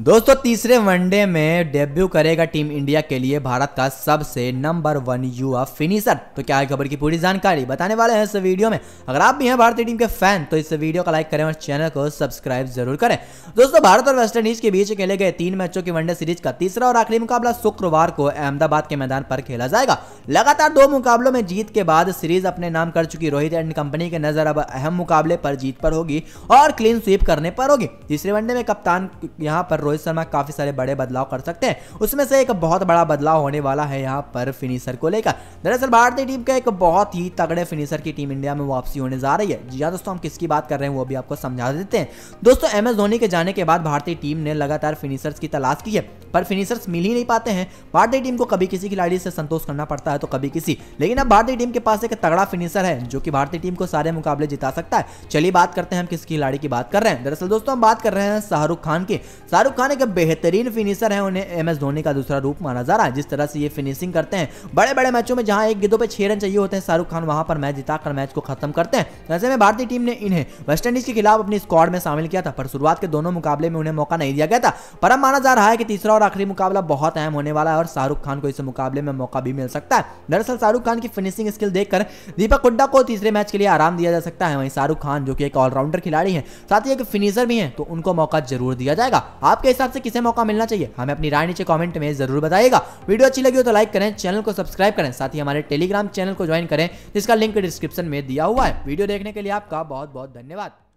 दोस्तों, तीसरे वनडे में डेब्यू करेगा टीम इंडिया के लिए भारत का सबसे नंबर वन युवा फिनिशर। तो क्या खबर की पूरी जानकारी बताने वाले हैं इस वीडियो में। अगर आप भी हैं भारतीय टीम के फ़ैन तो इस वीडियो को लाइक करें और चैनल को सब्सक्राइब ज़रूर करें। दोस्तों, भारत और वेस्टइंडीज के बीच खेले गए तीन मैचों की वनडे सीरीज़ का तीसरा और आखिरी मुकाबला शुक्रवार को अहमदाबाद के मैदान पर खेला जाएगा। लगातार दो मुकाबलों में जीत के बाद सीरीज़ अपने नाम कर चुकी रोहित एंड कंपनी के नज़र अब अहम मुकाबले पर जीत पर होगी और क्लीन स्वीप करने पर होगी। तीसरे वनडे में कप्तान यहाँ पर रोहित शर्मा काफ़ी सारे बड़े बदलाव कर सकते हैं। उसमें से एक बहुत बड़ा बदलाव होने वाला है यहाँ पर फिनिशर को लेकर। दरअसल भारतीय टीम का एक बहुत ही तगड़े फिनिशर की टीम इंडिया में वापसी होने जा रही है। जी हाँ दोस्तों, हम किसकी बात कर रहे हैं वो भी आपको समझा देते हैं। दोस्तों, एम एस धोनी के जाने के बाद भारतीय टीम ने लगातार फिनिशर्स की तलाश की है। पर फिनिशर्स मिल ही नहीं पाते हैं। भारतीय टीम को कभी किसी खिलाड़ी से संतोष करना पड़ता है तो कभी किसी। लेकिन अब भारतीय टीम के पास एक तगड़ा फिनिशर है, जो कि भारतीय टीम को सारे मुकाबले जिता सकता है। चलिए बात करते हैं हम किस खिलाड़ी की बात कर रहे हैं। दरअसल दोस्तों हम बात कर रहे हैं शाहरुख खान की। शाहरुख खान एक बेहतरीन फिनिशर है, उन्हें एम एस धोनी का दूसरा रूप माना जा रहा है, जिस तरह से ये फिनिशिंग करते हैं। बड़े बड़े मैचों में जहाँ एक गिदों पे छह रन चाहिए होते हैं, शाहरुख खान वहाँ पर मैच जिताकर मैच को खत्म करते हैं। ऐसे में भारतीय टीम ने इन्हें वेस्टइंडीज के खिलाफ अपनी स्क्वाड में शामिल किया था, पर शुरुआत के दोनों मुकाबले में उन्हें मौका नहीं दिया गया था। पर अब माना जा रहा है कि तीसरा और आखिरी मुकाबला बहुत अहम होने वाला है और शाहरुख खान को इस मुकाबले में मौका भी मिल सकता है। दरअसल शाहरुख खान की फिनिशिंग स्किल देखकर दीपक हुड्डा को तीसरे मैच के लिए आराम दिया जा सकता है। वहीं शाहरुख खान, जो कि एक ऑलराउंडर खिलाड़ी है, साथ ही एक फिनिशर भी है तो उनको मौका ज़रूर दिया जाएगा। आपके हिसाब से किसे मौका मिलना चाहिए? हमें अपनी राय नीचे कॉमेंट में ज़रूर बताइएगा। वीडियो अच्छी लगी हो तो लाइक करें चैनल को सब्सक्राइब करें, साथ ही हमारे टेलीग्राम चैनल को ज्वाइन करें, जिसका लिंक डिस्क्रिप्शन में दिया हुआ है। वीडियो देखने के लिए आपका बहुत बहुत धन्यवाद।